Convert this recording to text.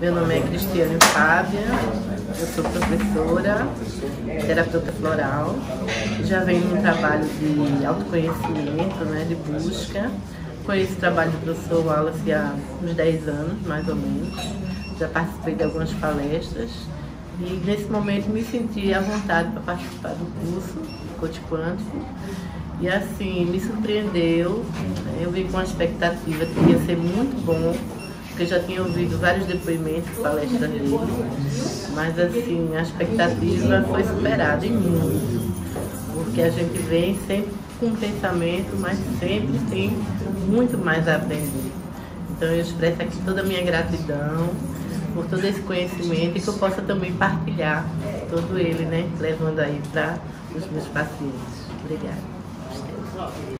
Meu nome é Cristiane Fábia, eu sou professora, terapeuta floral, já venho num trabalho de autoconhecimento, né, de busca. Conheço o trabalho do professor Wallace há uns 10 anos, mais ou menos. Já participei de algumas palestras e nesse momento me senti à vontade para participar do curso Coach Quântico. E assim, me surpreendeu, né, eu vim com a expectativa que ia ser muito bom porque já tinha ouvido vários depoimentos, palestras dele, mas assim, a expectativa foi superada em muito, porque a gente vem sempre com pensamento, mas sempre tem muito mais a aprender. Então eu expresso aqui toda a minha gratidão por todo esse conhecimento e que eu possa também partilhar todo ele, né, levando aí para os meus pacientes. Obrigada.